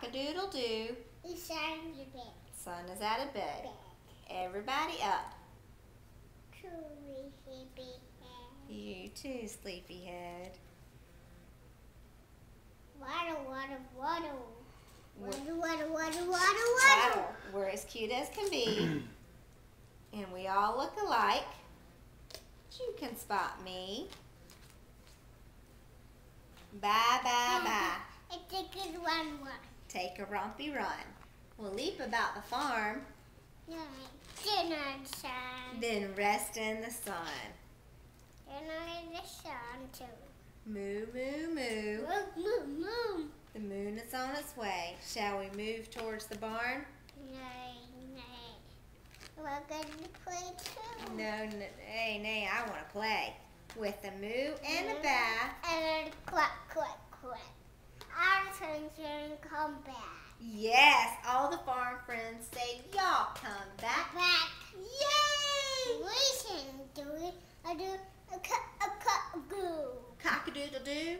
Cock-a-doodle-doo. The sun's a bit Sun is out of bed. bad. Everybody up. Sleepy. You too, sleepyhead. Waddle, waddle, Waddle, waddle, waddle, waddle, waddle. Waddle. We're as cute as can be. and we all look alike. You can spot me. Bye, bye, bye. It's a good one, one. Take a rompy run. We'll leap about the farm, dinner sun. then rest in the sun. Dinner in the sun too. Moo, moo, moo. Move, move, move. The moon is on its way. Shall we move towards the barn? Nay, nay. We're going to play too. No, n hey, nay, I want to play. With a moo and a ba. And then quack, quack, quack. Our turns and come back. Yes, all the farm friends say, y'all come back. Back. Yay! We can do it. I do a cut, a cut, a go. Cock-a-doodle-doo.